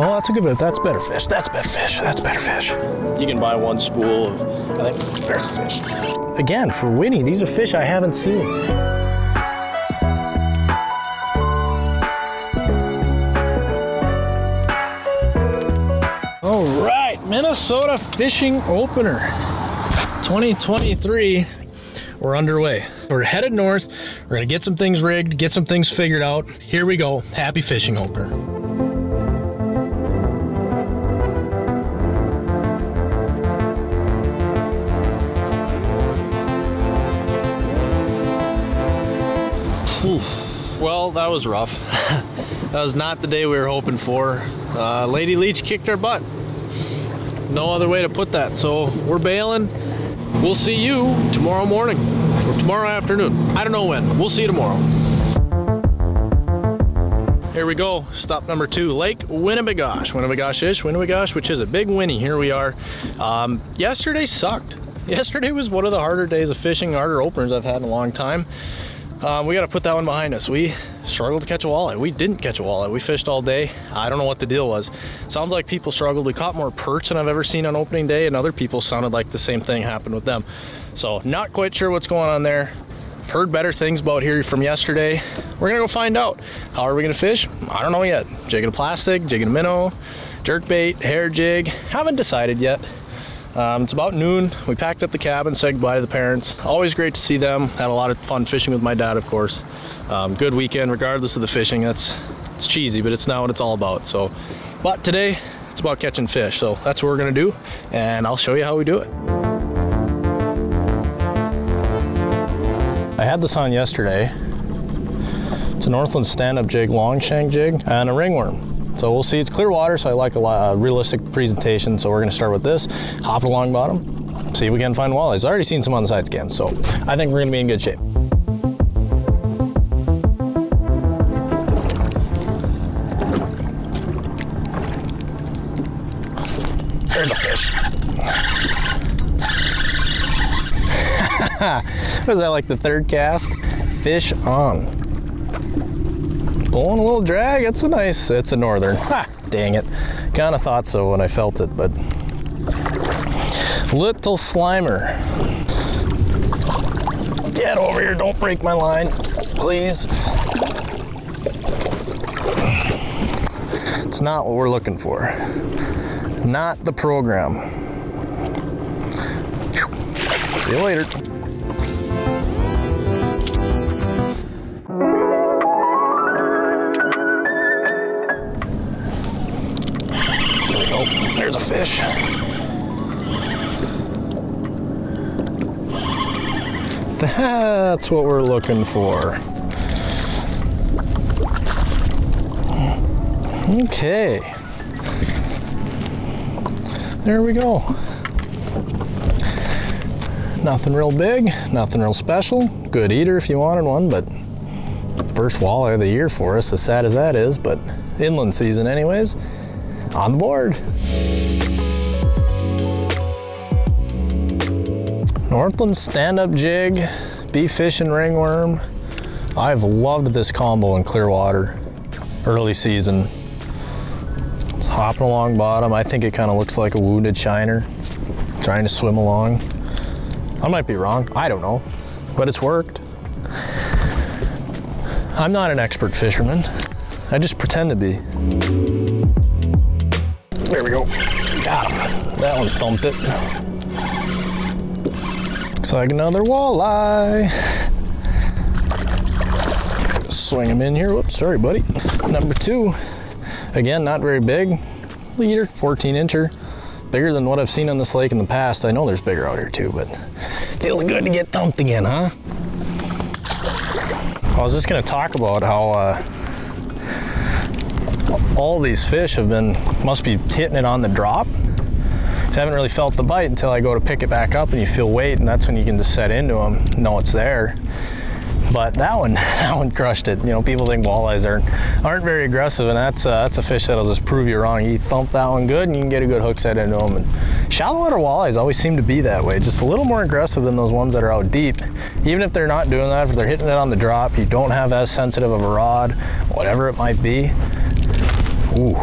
Oh, that's a good bit. That's better fish. That's better fish. That's better fish. You can buy one spool of, I think, there's a fish. Again, for Winnie, these are fish I haven't seen. All right, Minnesota fishing opener 2023. We're underway. We're headed north. We're gonna get some things rigged, get some things figured out. Here we go. Happy fishing opener. Well, that was rough. that was not the day we were hoping for. Uh, Lady Leech kicked our butt. No other way to put that. So we're bailing. We'll see you tomorrow morning or tomorrow afternoon. I don't know when. We'll see you tomorrow. Here we go. Stop number two, Lake Winnibigosh. Winnibigosh-ish, Winnibigosh, which is a big Winnie. Here we are. Um, yesterday sucked. Yesterday was one of the harder days of fishing, harder openers I've had in a long time. Um, we got to put that one behind us. We struggled to catch a walleye. We didn't catch a walleye. We fished all day. I don't know what the deal was. Sounds like people struggled. We caught more perch than I've ever seen on opening day, and other people sounded like the same thing happened with them. So not quite sure what's going on there. Heard better things about here from yesterday. We're gonna go find out. How are we gonna fish? I don't know yet. Jigging a plastic, jigging a minnow, jerk bait, hair jig. Haven't decided yet. Um, it's about noon. We packed up the cabin, said goodbye to the parents. Always great to see them. Had a lot of fun fishing with my dad, of course. Um, good weekend, regardless of the fishing. That's it's cheesy, but it's not what it's all about. So, but today it's about catching fish. So that's what we're gonna do, and I'll show you how we do it. I had this on yesterday. It's a Northland stand-up jig, long shank jig, and a ringworm. So we'll see, it's clear water, so I like a lot, realistic presentation. So we're gonna start with this, hop it along bottom, see if we can find walleyes. I've already seen some on the side scan, so I think we're gonna be in good shape. There's a fish. Was that like the third cast? Fish on. Pulling a little drag. It's a nice, it's a northern. Ha, dang it. Kind of thought so when I felt it, but. Little Slimer. Get over here, don't break my line, please. It's not what we're looking for. Not the program. See you later. Fish. That's what we're looking for. Okay. There we go. Nothing real big, nothing real special. Good eater if you wanted one, but first walleye of the year for us, as sad as that is, but inland season anyways. On the board. Northland stand-up jig, BFishN ringworm. I've loved this combo in Clearwater, early season. It's hopping along bottom. I think it kind of looks like a wounded shiner trying to swim along. I might be wrong, I don't know, but it's worked. I'm not an expert fisherman. I just pretend to be. There we go. Got him. That one thumped it. Looks like another walleye. Swing him in here. Whoops, sorry, buddy. Number two. Again, not very big. Leader, 14 incher. Bigger than what I've seen on this lake in the past. I know there's bigger out here too, but feels good to get thumped again, huh? I was just gonna talk about how uh, all these fish have been, must be hitting it on the drop. I haven't really felt the bite until I go to pick it back up and you feel weight and that's when you can just set into them, know it's there. But that one, that one crushed it. You know, people think walleyes aren't, aren't very aggressive and that's, uh, that's a fish that'll just prove you wrong. You thump that one good and you can get a good hook set into them. And shallow water walleyes always seem to be that way, just a little more aggressive than those ones that are out deep. Even if they're not doing that, if they're hitting it on the drop, you don't have as sensitive of a rod, whatever it might be. Ooh.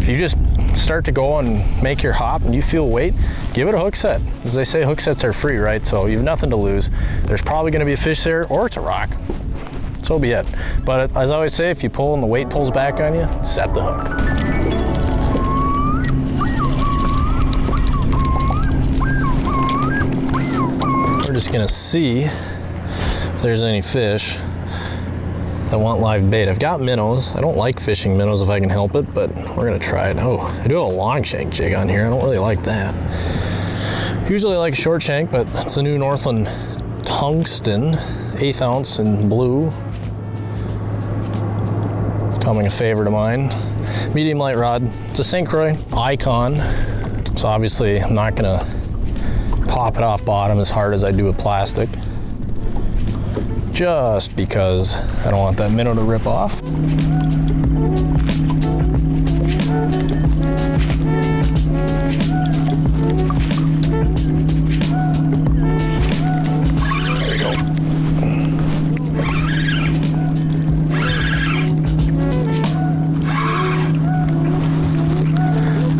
if you just start to go and make your hop and you feel weight, give it a hook set. As they say, hook sets are free, right? So you have nothing to lose. There's probably gonna be a fish there or it's a rock. So be it. But as I always say, if you pull and the weight pulls back on you, set the hook. We're just gonna see if there's any fish that want live bait. I've got minnows. I don't like fishing minnows if I can help it, but we're gonna try it. Oh, I do a long shank jig on here. I don't really like that. Usually I like short shank, but it's a new Northland tungsten, eighth ounce in blue. Becoming a favorite of mine. Medium light rod. It's a St. Croix Eyecon. So obviously I'm not gonna pop it off bottom as hard as I do with plastic just because I don't want that minnow to rip off.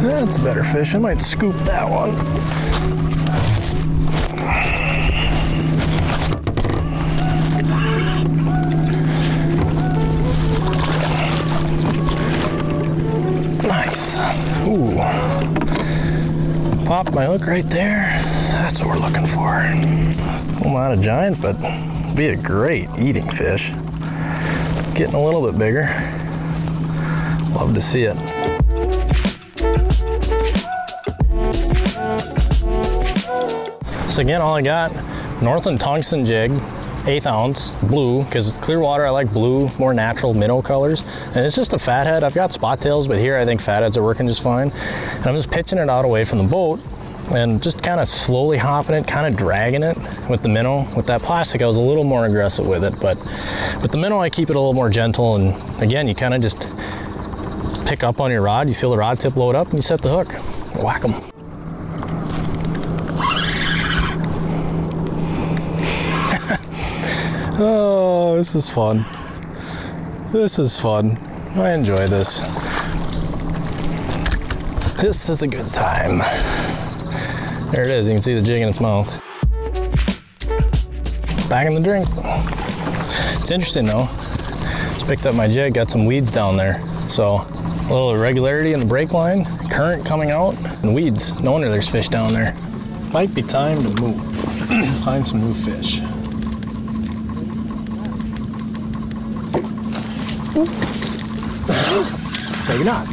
That's a better fish. I might scoop that one. Pop my hook right there. That's what we're looking for. Still not a giant, but be a great eating fish. Getting a little bit bigger. Love to see it. So again, all I got, Northland tungsten jig, eighth ounce, blue, because Clearwater, I like blue, more natural minnow colors. And it's just a fathead. I've got spot tails, but here I think fatheads are working just fine. And I'm just pitching it out away from the boat and just kind of slowly hopping it, kind of dragging it with the minnow. With that plastic, I was a little more aggressive with it, but with the minnow, I keep it a little more gentle. And again, you kind of just pick up on your rod, you feel the rod tip load up, and you set the hook, whack them. Oh, this is fun. This is fun. I enjoy this. This is a good time. There it is. You can see the jig in its mouth. Back in the drink. It's interesting though. Just picked up my jig, got some weeds down there. So a little irregularity in the break line, current coming out, and weeds. No wonder there's fish down there. Might be time to move. Find some new fish. Maybe not.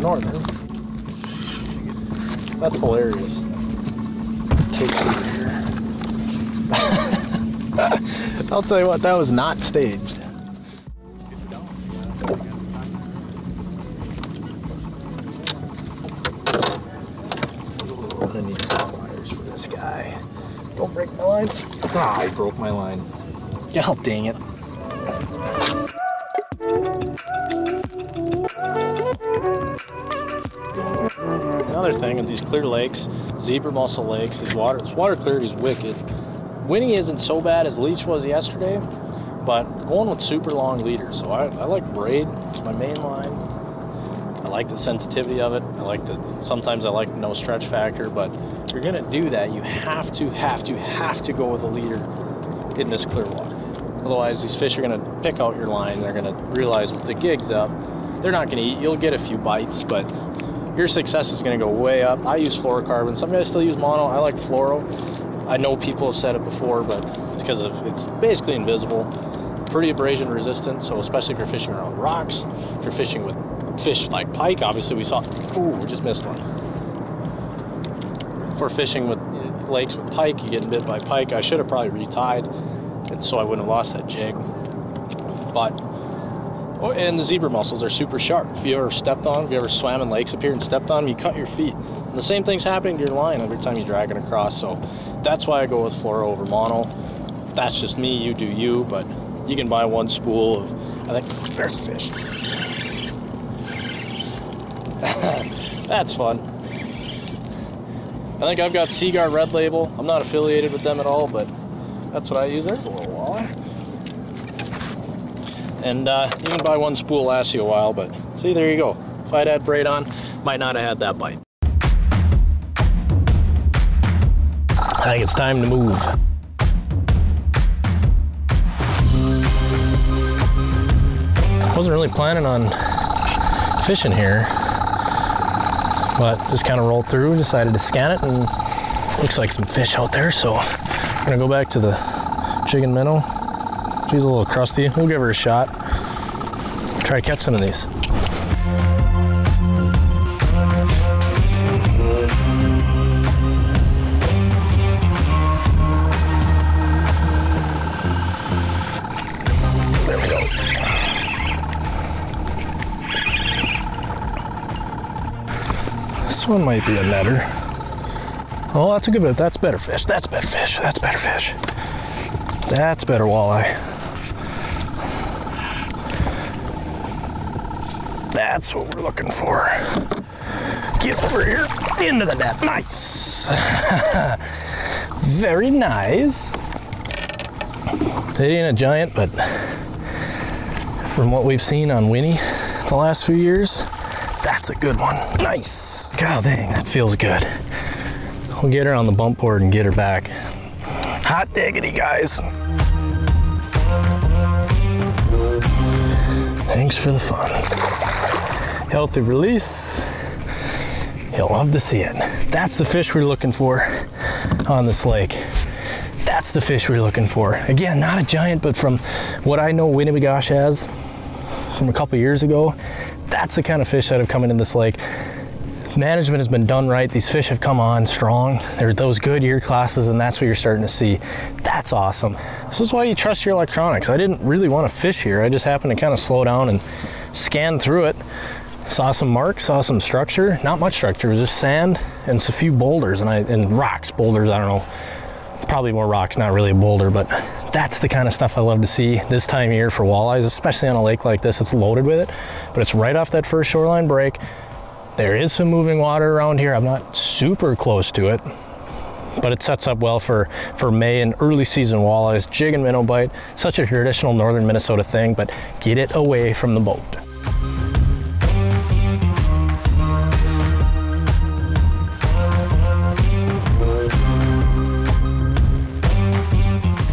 Northern. That's hilarious. Take it here. I'll tell you what, that was not staged. I'm need pliers for this guy. Don't break my line. Ah, I broke my line. Oh, dang it. Another thing in these clear lakes, zebra mussel lakes, is water. This water clarity is wicked. Winnie isn't so bad as Leech was yesterday, but going with super long leaders. So I, I like braid. It's my main line. I like the sensitivity of it. I like the. Sometimes I like no stretch factor, but if you're gonna do that, you have to, have to, have to go with a leader in this clear water. Otherwise, these fish are gonna pick out your line. They're gonna realize with the gig's up, they're not gonna eat. You'll get a few bites, but your success is going to go way up. I use fluorocarbon. Some guys still use mono. I like fluoro. I know people have said it before, but it's because of it's basically invisible, pretty abrasion resistant. So especially if you're fishing around rocks, if you're fishing with fish like pike, obviously we saw. Ooh, we just missed one. If we're fishing with lakes with pike, you getting bit by pike. I should have probably retied, and so I wouldn't have lost that jig. But Oh, and the zebra mussels are super sharp. If you ever stepped on, if you ever swam in lakes up here and stepped on them, you cut your feet. And the same thing's happening to your line every time you drag it across. So that's why I go with fluoro over mono. That's just me. You do you. But you can buy one spool of. I think there's a fish. that's fun. I think I've got Seaguar Red Label. I'm not affiliated with them at all, but that's what I use. There's a little walleye. And uh, even buy one spool lasts you a while, but see, there you go. If I'd had braid on, might not have had that bite. I think it's time to move. Wasn't really planning on fishing here, but just kind of rolled through, decided to scan it, and looks like some fish out there. So Gonna go back to the jig and minnow. She's a little crusty. We'll give her a shot. Try to catch some of these. This one might be a netter. Oh, that's a good bit. That's better fish. That's better fish. That's better fish. That's better walleye. That's what we're looking for. Get over here into the net. Nice. Very nice. It ain't a giant, but from what we've seen on Winnie the last few years, that's a good one. Nice. God dang, that feels good. We'll get her on the bump board and get her back. Hot diggity, guys. Thanks for the fun. Healthy release. You'll love to see it. That's the fish we're looking for on this lake. That's the fish we're looking for. Again, not a giant, but from what I know Winnibigosh has from a couple years ago, that's the kind of fish that have come into this lake. Management has been done right. These fish have come on strong. They're those good year classes, and that's what you're starting to see. That's awesome. This is why you trust your electronics. I didn't really want to fish here. I just happened to kind of slow down and scan through it. Saw some marks, saw some structure. Not much structure, it was just sand and a few boulders and, I, and rocks, boulders, I don't know. Probably more rocks, not really a boulder, but that's the kind of stuff I love to see this time of year for walleyes, especially on a lake like this. It's loaded with it, but it's right off that first shoreline break. There is some moving water around here. I'm not super close to it, but it sets up well for, for May and early season walleyes, jig and minnow bite. Such a traditional northern Minnesota thing, but get it away from the boat.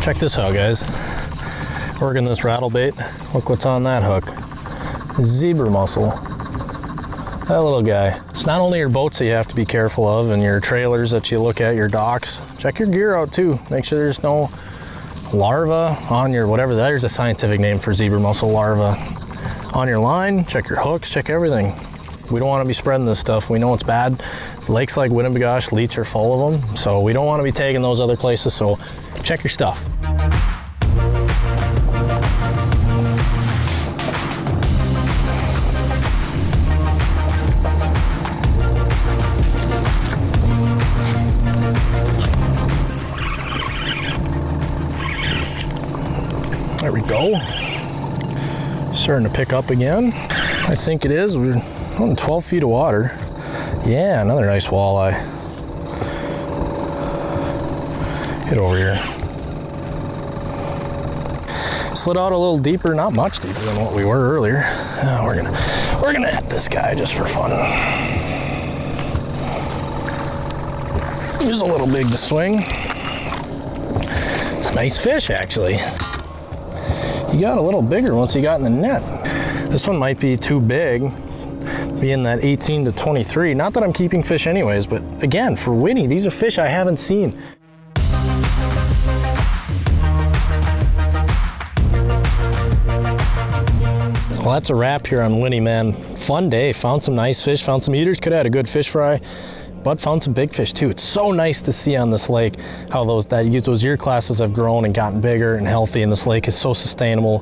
Check this out, guys. Working this rattle bait. Look what's on that hook. Zebra mussel. That little guy. It's not only your boats that you have to be careful of and your trailers that you look at, your docks. Check your gear out too. Make sure there's no larva on your whatever. There's a scientific name for zebra mussel larva. On your line, check your hooks, check everything. We don't want to be spreading this stuff. We know it's bad. Lakes like Winnibigosh, Leech are full of them. So we don't want to be taking those other places. So check your stuff. There we go. Starting to pick up again. I think it is. We're on 12 feet of water. Yeah, another nice walleye. Get over here. Slid out a little deeper, not much deeper than what we were earlier. Uh, we're gonna we're gonna hit this guy just for fun. He's a little big to swing. It's a nice fish actually. He got a little bigger once he got in the net. This one might be too big, being that 18 to 23. Not that I'm keeping fish anyways, but again, for Winnie, these are fish I haven't seen. Well, that's a wrap here on Winnie, man. Fun day. Found some nice fish, found some eaters. Could have had a good fish fry, but found some big fish too. It's so nice to see on this lake how those that those year classes have grown and gotten bigger and healthy. And this lake is so sustainable.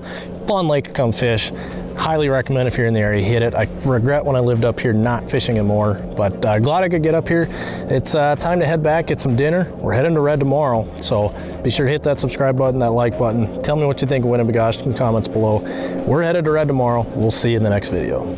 Fun lake to come fish. Highly recommend if you're in the area, hit it. I regret when I lived up here not fishing it more, but uh, glad I could get up here. It's uh, time to head back, get some dinner. We're heading to Red tomorrow, so be sure to hit that subscribe button, that like button. Tell me what you think of Winnibigosh in the comments below. We're headed to Red tomorrow. We'll see you in the next video.